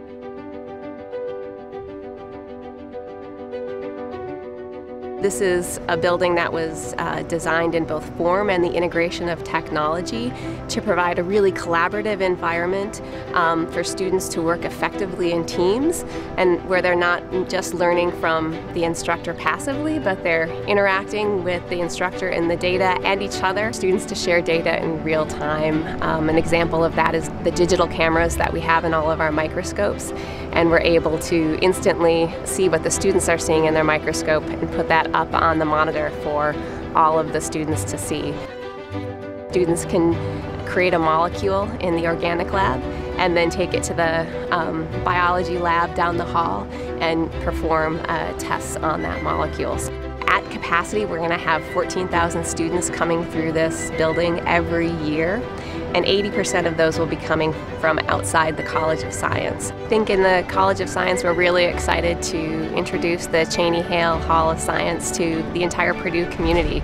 Thank you This is a building that was uh, designed in both form and the integration of technology to provide a really collaborative environment um, for students to work effectively in teams and where they're not just learning from the instructor passively, but they're interacting with the instructor and the data and each other. Students to share data in real time. Um, an example of that is the digital cameras that we have in all of our microscopes and we're able to instantly see what the students are seeing in their microscope and put that up on the monitor for all of the students to see. Students can create a molecule in the organic lab and then take it to the um, biology lab down the hall and perform uh, tests on that molecule. At capacity, we're going to have 14,000 students coming through this building every year and 80% of those will be coming from outside the College of Science. I think in the College of Science we're really excited to introduce the Chaney-Hale Hall of Science to the entire Purdue community.